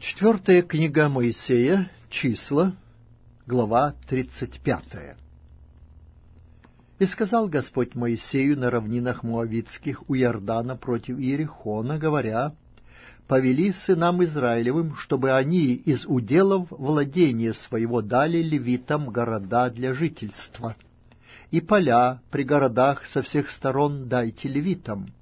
Четвертая книга Моисея, числа, глава 35. «И сказал Господь Моисею на равнинах Моавицких у Иордана против Иерихона, говоря, «Повели сынам Израилевым, чтобы они из уделов владения своего дали левитам города для жительства, и поля при городах со всех сторон дайте левитам.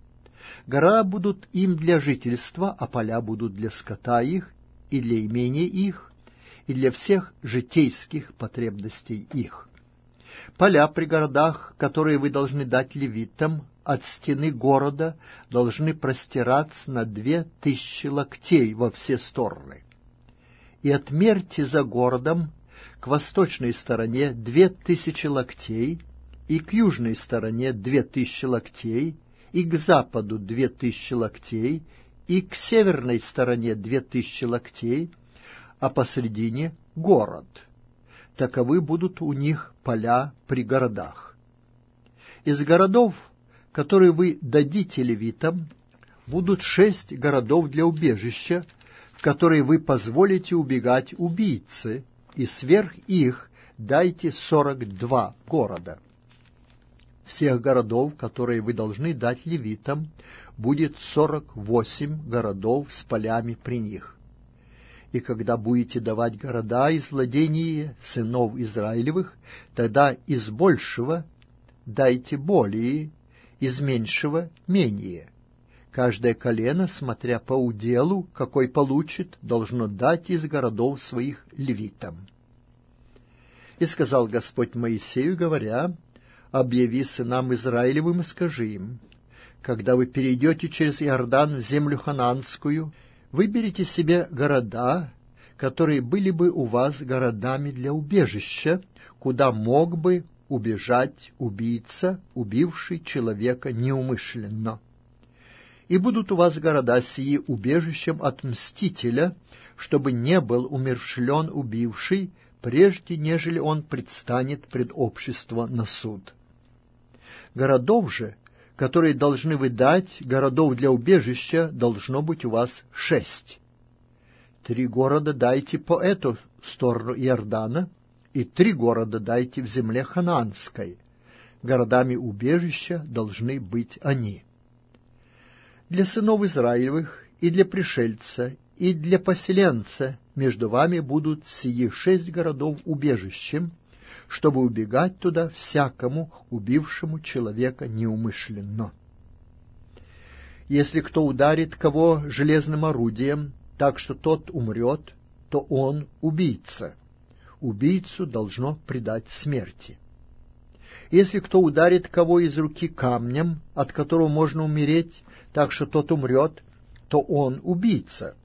Города будут им для жительства, а поля будут для скота их, и для имения их, и для всех житейских потребностей их. Поля при городах, которые вы должны дать левитам, от стены города должны простираться на две тысячи локтей во все стороны. И отмерьте за городом к восточной стороне две тысячи локтей, и к южной стороне две тысячи локтей, и к западу две тысячи локтей, и к северной стороне две тысячи локтей, а посредине — город. Таковы будут у них поля при городах. Из городов, которые вы дадите левитам, будут шесть городов для убежища, в которые вы позволите убегать убийцы, и сверх их дайте сорок два города. Всех городов, которые вы должны дать левитам, будет сорок восемь городов с полями при них. И когда будете давать города из владения сынов Израилевых, тогда из большего дайте более, из меньшего — менее. Каждое колено, смотря по уделу, какой получит, должно дать из городов своих левитам. И сказал Господь Моисею, говоря, «Объяви сынам Израилевым и скажи им, когда вы перейдете через Иордан в землю хананскую, выберите себе города, которые были бы у вас городами для убежища, куда мог бы убежать убийца, убивший человека неумышленно. И будут у вас города сии убежищем от мстителя, чтобы не был умершлен убивший, прежде нежели он предстанет пред общество на суд. Городов же, которые должны вы дать, городов для убежища, должно быть у вас шесть. Три города дайте по эту сторону Иордана, и три города дайте в земле Хананской. Городами убежища должны быть они. Для сынов Израилевых и для пришельца, и для поселенца между вами будут сии шесть городов убежищем, чтобы убегать туда всякому, убившему человека неумышленно. Если кто ударит кого железным орудием, так что тот умрет, то он убийца. Убийцу должно предать смерти. Если кто ударит кого из руки камнем, от которого можно умереть, так что тот умрет, то он убийца.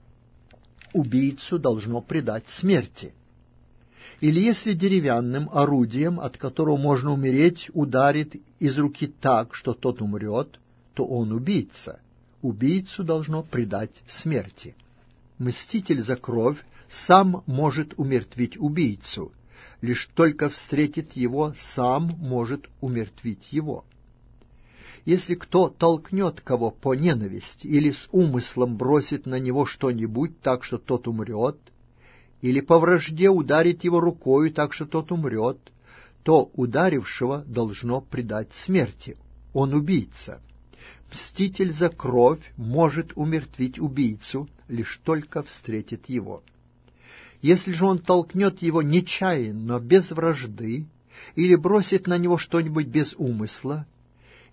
Убийцу должно предать смерти или если деревянным орудием, от которого можно умереть, ударит из руки так, что тот умрет, то он убийца. Убийцу должно предать смерти. Мститель за кровь сам может умертвить убийцу, лишь только встретит его, сам может умертвить его. Если кто толкнет кого по ненависти или с умыслом бросит на него что-нибудь так, что тот умрет, или по вражде ударит его рукою так, что тот умрет, то ударившего должно предать смерти. Он убийца. Мститель за кровь может умертвить убийцу, лишь только встретит его. Если же он толкнет его нечаянно, без вражды, или бросит на него что-нибудь без умысла,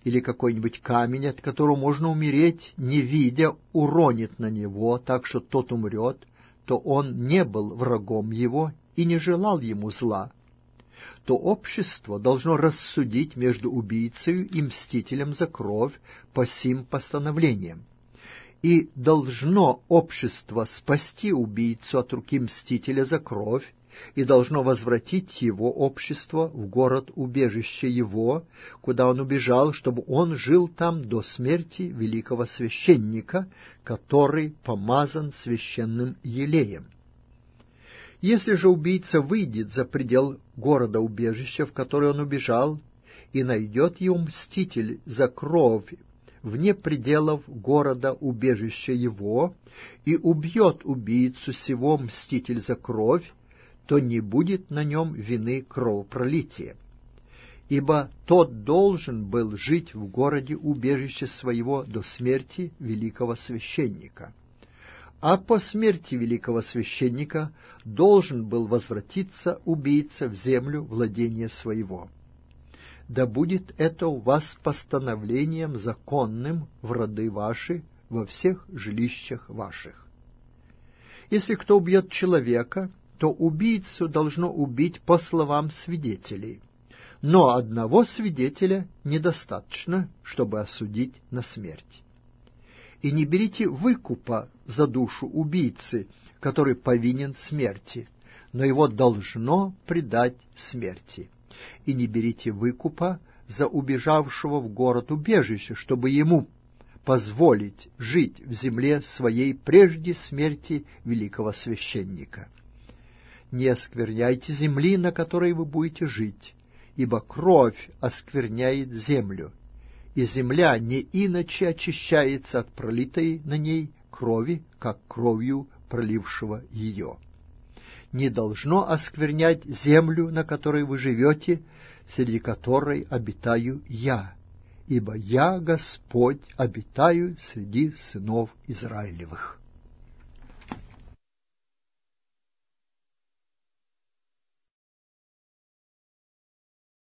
или какой-нибудь камень, от которого можно умереть, не видя, уронит на него, так что тот умрет, то он не был врагом его и не желал ему зла, то общество должно рассудить между убийцей и мстителем за кровь по сим постановлениям. И должно общество спасти убийцу от руки мстителя за кровь и должно возвратить его общество в город-убежище его, куда он убежал, чтобы он жил там до смерти великого священника, который помазан священным елеем. Если же убийца выйдет за предел города-убежища, в который он убежал, и найдет его мститель за кровь вне пределов города убежища его, и убьет убийцу сего мститель за кровь, то не будет на нем вины кровопролития. Ибо тот должен был жить в городе убежище своего до смерти великого священника. А по смерти великого священника должен был возвратиться убийца в землю владения своего да будет это у вас постановлением законным в роды ваши во всех жилищах ваших. Если кто убьет человека, то убийцу должно убить по словам свидетелей. Но одного свидетеля недостаточно, чтобы осудить на смерть. И не берите выкупа за душу убийцы, который повинен смерти, но его должно предать смерти и не берите выкупа за убежавшего в город убежище, чтобы ему позволить жить в земле своей прежде смерти великого священника. Не оскверняйте земли, на которой вы будете жить, ибо кровь оскверняет землю, и земля не иначе очищается от пролитой на ней крови, как кровью пролившего ее не должно осквернять землю, на которой вы живете, среди которой обитаю я, ибо я, Господь, обитаю среди сынов Израилевых.